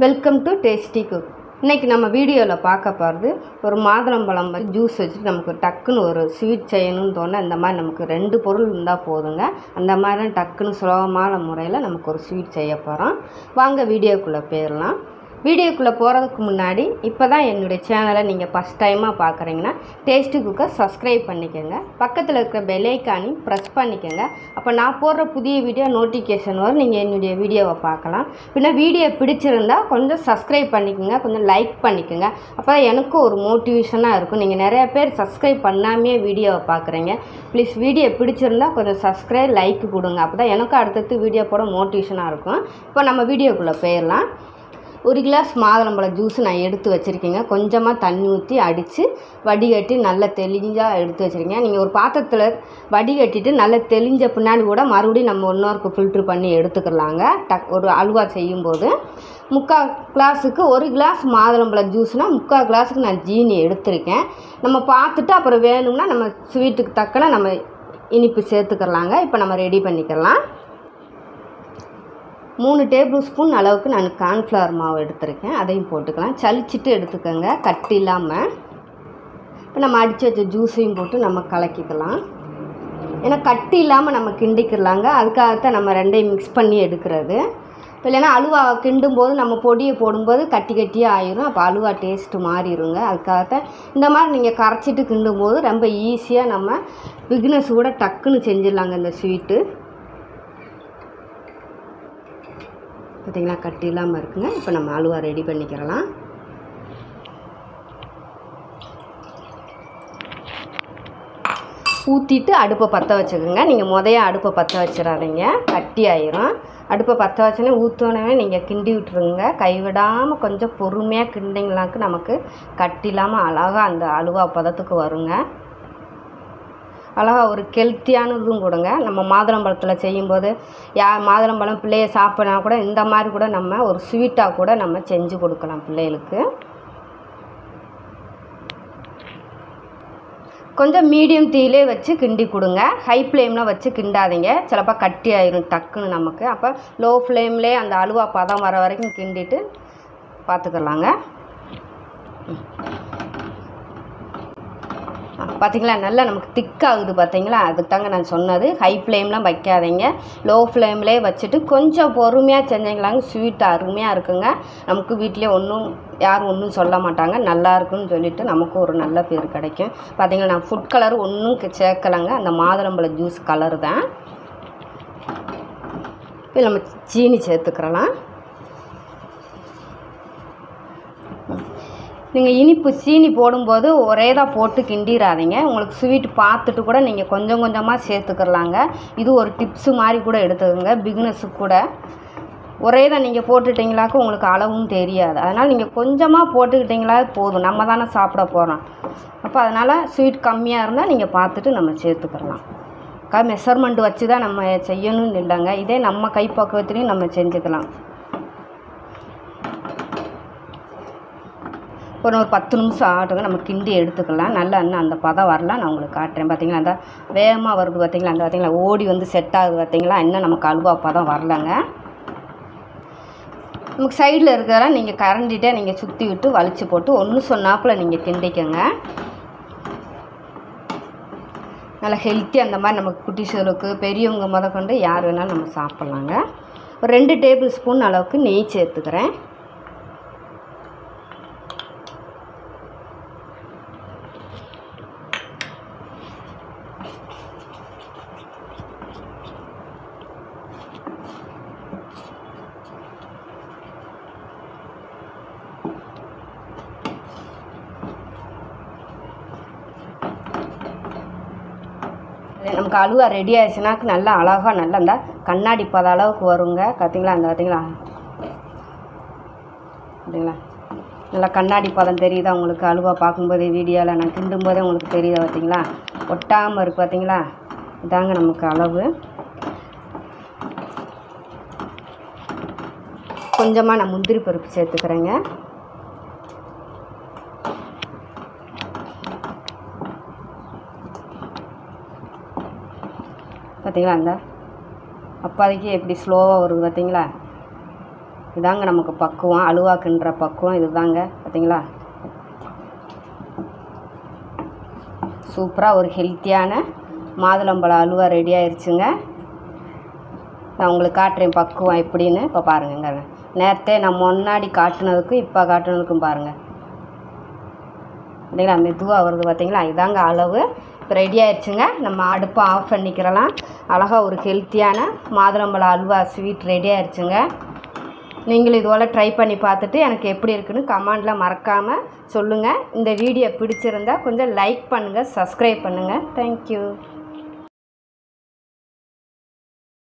Welcome to tasty cook இன்றைக்கி நம்ம வீடியோவில் பார்க்க போகிறது ஒரு மாதுளம்பழம் ஜூஸ் வச்சுட்டு நமக்கு டக்குன்னு ஒரு ஸ்வீட் செய்யணும்னு தோண இந்த மாதிரி நமக்கு ரெண்டு பொருள் இருந்தால் போதுங்க. அந்த மாதிரி டக்குன்னு சுலபமான முறையில் நமக்கு ஒரு ஸ்வீட் செய்ய போகிறோம் வாங்க வீடியோக்குள்ளே போயிடலாம். வீடியோக்குள்ளே போகிறதுக்கு முன்னாடி இப்போ தான் என்னுடைய சேனலை நீங்கள் ஃபஸ்ட் டைமாக பார்க்குறீங்கன்னா டேஸ்ட்டு குக்கை சப்ஸ்கிரைப் பண்ணிக்கோங்க. பக்கத்தில் இருக்கிற பெல்லைக்கானையும் ப்ரெஸ் பண்ணிக்கோங்க. அப்போ நான் போடுற புதிய வீடியோ நோட்டிஃபிகேஷன் வரும் நீங்கள் என்னுடைய வீடியோவை பார்க்கலாம். பின்ன வீடியோ பிடிச்சிருந்தா கொஞ்சம் சப்ஸ்கிரைப் பண்ணிக்கோங்க. கொஞ்சம் லைக் பண்ணிக்கோங்க. அப்போ தான் எனக்கும் ஒரு மோட்டிவேஷனாக இருக்கும். நீங்கள் நிறைய பேர் சப்ஸ்கிரைப் பண்ணாமே வீடியோவை பார்க்குறீங்க ப்ளீஸ் வீடியோ பிடிச்சிருந்தா கொஞ்சம் சப்ஸ்கிரைப் லைக் கொடுங்க. அப்போ தான் எனக்கும் அடுத்தடுத்து வீடியோ போட மோட்டிவேஷனாக இருக்கும். இப்போ நம்ம வீடியோக்குள்ளே போயிடலாம். ஒரு கிளாஸ் மாதுளம்பழம் ஜூஸ் நான் எடுத்து வச்சுருக்கேங்க. கொஞ்சமாக தண்ணி ஊற்றி அடித்து வடிகட்டி நல்லா தெளிஞ்சாக எடுத்து வச்சுருக்கேன். நீங்கள் ஒரு பாத்திரத்தில் வடிகட்டிட்டு நல்லா தெளிஞ்ச பின்னாடி கூட மறுபடியும் நம்ம இன்னொருக்கு ஃபில்ட்ரு பண்ணி எடுத்துக்கலாங்க. டக் ஒரு அல்வா செய்யும்போது. முக்கால் கிளாஸுக்கு ஒரு கிளாஸ் மாதுளம்பழம் ஜூஸ்னால் முக்கால் கிளாஸுக்கு நான் ஜீனி எடுத்திருக்கேன். நம்ம பார்த்துட்டு அப்புறம் வேணும்னா நம்ம ஸ்வீட்டுக்கு தக்கன நம்ம இனிப்பு சேர்த்துக்கிறலாங்க இப்போ நம்ம ரெடி பண்ணிக்கலாம். மூணு டேபிள் ஸ்பூன் அளவுக்கு நான் கார்ன்ஃப்ளவர் மாவு எடுத்திருக்கேன். அதையும் போட்டுக்கலாம். சளிச்சிட்டு எடுத்துக்கோங்க. கட்டி இல்லாமல் இப்போ நம்ம அடித்து வச்ச ஜூஸையும் போட்டு நம்ம கலக்கிக்கலாம். ஏன்னா கட்டி இல்லாமல் நம்ம கிண்டிக்கிறலாங்க அதுக்காகத்தான் நம்ம ரெண்டையும் மிக்ஸ் பண்ணி எடுக்கிறது. இப்போ இல்லைன்னா அலுவா கிண்டும் போது நம்ம பொடியை போடும்போது கட்டி கட்டியாக ஆயிரும். அப்போ அலுவா டேஸ்ட்டு மாறிடுங்க அதுக்காகத்தான் இந்த மாதிரி நீங்கள் கரைச்சிட்டு கிண்டும் போது ரொம்ப ஈஸியாக நம்ம பிக்னஸ் கூட டக்குன்னு செஞ்சிடலாங்க இந்த ஸ்வீட்டு பார்த்திங்களா கட்டி இல்லாமல் இருக்குங்க. இப்போ நம்ம அலுவா ரெடி பண்ணிக்கிறலாம். ஊற்றிட்டு அடுப்பை பற்ற வச்சுக்கோங்க. நீங்கள் முதைய அடுப்பை பற்ற வச்சிடாதீங்க. கட்டி ஆயிரும். அடுப்பை பற்ற வச்சோன்னே ஊற்றோனவே நீங்கள் கிண்டி விட்டுருங்க. கைவிடாமல் கொஞ்சம் பொறுமையாக கிண்டிங்களாக்கு நமக்கு கட்டி இல்லாமல் அழகாக அந்த அலுவா பதத்துக்கு வருங்க. அழகாக ஒரு கெல்த்தியானதும் கொடுங்க. நம்ம மாதுளம்பழத்தில் செய்யும்போது யா மாதுளம்பழம் பிள்ளைய சாப்பிட்னா கூட இந்த மாதிரி கூட நம்ம ஒரு ஸ்வீட்டாக கூட நம்ம செஞ்சு கொடுக்கலாம் பிள்ளைகளுக்கு. கொஞ்சம் மீடியம் தீயிலே வச்சு கிண்டி கொடுங்க. ஹை ஃப்ளேமில் வச்சு கிண்டாதீங்க. சிலப்போ கட்டி ஆயிரும் டக்குன்னு நமக்கு. அப்போ லோ ஃப்ளேம்லேயே அந்த அலுவா பதம் வர வரைக்கும் கிண்டிட்டு பார்த்துக்கலாங்க பார்த்திங்களா? நல்லா நமக்கு திக்காகுது பார்த்தீங்களா? அதுக்கு தாங்க நான் சொன்னது. ஹை ஃப்ளேம்லாம் வைக்காதீங்க. லோ ஃப்ளேம்லேயே வச்சுட்டு கொஞ்சம் பொறுமையாக செஞ்சீங்களாங்க. ஸ்வீட் அருமையாக இருக்குங்க. நமக்கு வீட்டிலே ஒன்றும் யாரும் ஒன்றும் சொல்ல மாட்டாங்க. நல்லா இருக்குன்னு சொல்லிட்டு நமக்கு ஒரு நல்ல பேர் கிடைக்கும். பார்த்திங்களா? நான் ஃபுட் கலர் ஒன்றும் சேர்க்கலைங்க. அந்த மாதுளம்பழ ஜூஸ் கலர் தான். இப்போ நம்ம சீனி சேர்த்துக்கிறலாம். நீங்கள் இனிப்பு சீனி போடும்போது ஒரே தான் போட்டு கிண்டிடாதீங்க உங்களுக்கு ஸ்வீட் பார்த்துட்டு கூட நீங்கள் கொஞ்சம் கொஞ்சமாக சேர்த்துக்கிறலாங்க இது ஒரு டிப்ஸு மாதிரி கூட எடுத்துக்கோங்க. பிகினஸுக்கு கூட. ஒரே தான் நீங்கள் போட்டுட்டிங்களாக்க உங்களுக்கு அளவும் தெரியாது. அதனால் நீங்கள் கொஞ்சமாக போட்டுக்கிட்டிங்களா போதும். நம்ம தானே சாப்பிட போகிறோம் அப்போ அதனால் ஸ்வீட் கம்மியாக இருந்தால் நீங்கள் பார்த்துட்டு நம்ம சேர்த்துக்கிறலாம் க மெஷர்மெண்ட் வச்சு தான் நம்ம செய்யணும்னு இல்லைங்க. இதே நம்ம கைப்பக்குவத்துலேயும் நம்ம செஞ்சுக்கலாம். ஒரு ஒரு பத்து நிமிஷம் ஆகட்டும் நம்ம கிண்டி எடுத்துக்கலாம். நல்லா இன்னும் அந்த பதம் வரலாம் நான் உங்களுக்கு காட்டுறேன். பார்த்தீங்களா அந்த வேகமாக வருது பார்த்தீங்களா அந்த பார்த்தீங்களா ஓடி வந்து செட் ஆகுது பார்த்தீங்களா இன்னும் நமக்கு அல்வா பதம் வரலங்க. நமக்கு சைடில் இருக்கிறதெல்லாம் நீங்கள் கரண்டிட்டே நீங்கள் சுற்றி விட்டு வலிச்சு போட்டு ஒன்று சொன்னாப்பில் நீங்கள் கிண்டிக்கங்க. நல்லா ஹெல்த்தி அந்த மாதிரி நமக்கு குட்டிசுகளுக்கு பெரியவங்க முத கொண்டு யார் வேணாலும் நம்ம சாப்பிட்லாங்க. ஒரு ரெண்டு டேபிள் ஸ்பூன் அளவுக்கு நெய் சேர்த்துக்கிறேன். நமக்கு அழுவா ரெடி ஆயிடுச்சுன்னா நல்லா அழகாக நல்லா இருந்தால் கண்ணாடி பத அளவுக்கு வருங்க. பார்த்தீங்களா அந்த பார்த்தீங்களா அப்படிங்களா நல்லா கண்ணாடி பதம் தெரியுதா உங்களுக்கு? அழுவா பார்க்கும்போதே வீடியோவில் நான் கிண்டும் போதே உங்களுக்கு தெரியுதா பார்த்தீங்களா ஒட்டாமல் இருக்குது பார்த்தீங்களா இதாங்க நமக்கு அளவு. கொஞ்சமாக நான் முந்திரி பருப்பு சேர்த்துக்கிறேங்க. பார்த்தீங்களா அந்த? அப்போதைக்கு எப்படி ஸ்லோவாக வருது பார்த்தீங்களா? இதாங்க நமக்கு பக்குவம் அழுவாக்குன்ற பக்குவம் இதுதாங்க பார்த்தீங்களா? சூப்பராக ஒரு ஹெல்த்தியான மாதுளம்பழம் அழுவா ரெடி ஆயிடுச்சுங்க நான் உங்களுக்கு காட்டுறேன் பக்குவம் எப்படின்னு இப்போ பாருங்கங்க. நேரத்தே நான் முன்னாடி காட்டுனதுக்கும் இப்போ காட்டுனதுக்கும் பாருங்கள் இல்லைங்களா மெதுவாக வருது பார்த்தீங்களா? இதாங்க அளவு. இப்போ ரெடி ஆயிடுச்சுங்க நம்ம அடுப்பை ஆஃப் பண்ணிக்கிறலாம். அழகாக ஒரு ஹெல்த்தியான மாதுளம்பழம் அல்வா ஸ்வீட் ரெடி ஆயிடுச்சுங்க நீங்களும் இதுபோல் ட்ரை பண்ணி பார்த்துட்டு எனக்கு எப்படி இருக்குன்னு கமெண்டில் மறக்காமல் சொல்லுங்கள் இந்த வீடியோ பிடிச்சிருந்தா கொஞ்சம் லைக் பண்ணுங்கள் சப்ஸ்கிரைப் பண்ணுங்கள் தேங்க்யூ